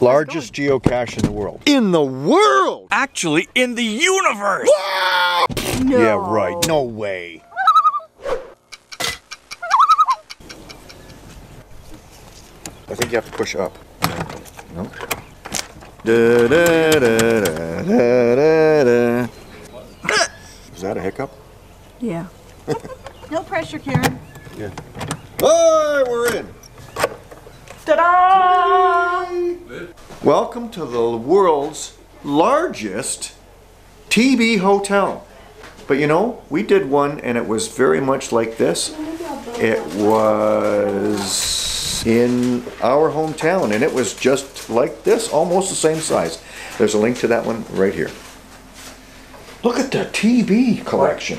Largest geocache in the world. In the world! Actually, in the universe! No. Yeah, right. No way. I think you have to push up. No. Da, da, da, da, da, da, da. Is that a hiccup? Yeah. No pressure, Karen. Yeah. Oh, we're in. Ta-da! Welcome to the world's largest TB hotel. But you know, we did one and it was very much like this. It was in our hometown and it was just like this, almost the same size. There's a link to that one right here. Look at the TB collection.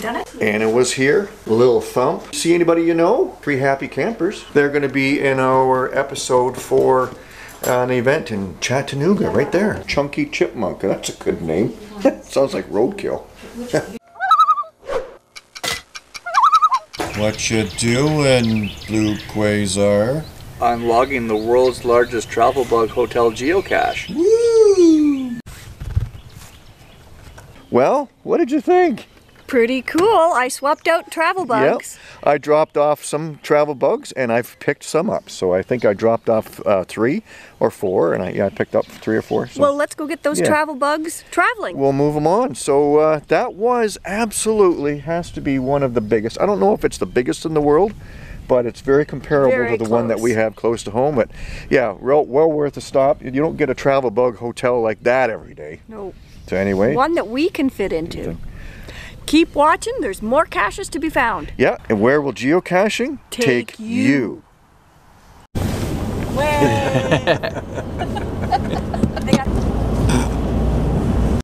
You done it? Anna was here, Little Thump. See anybody you know? Three happy campers. They're going to be in our episode for uh, an event in Chattanooga, right there. Chunky Chipmunk. That's a good name. Sounds like roadkill. what you doing, Blue Quasar? I'm logging the world's largest travel bug hotel geocache. Woo! Well, what did you think? Pretty cool. I swapped out travel bugs. Yep. I dropped off some travel bugs and I've picked some up. So I think I dropped off uh, three or four and I, yeah, I picked up three or four. So Well, let's go get those Yeah. travel bugs traveling. we'll move them on. So uh, that was absolutely has to be one of the biggest. I don't know if it's the biggest in the world, but it's very comparable Very to the one that we have close to home. But yeah, real, well worth a stop. You don't get a travel bug hotel like that every day. no, So anyway, one that we can fit into. Keep watching. There's more caches to be found. yeah. And where will geocaching Take you. you?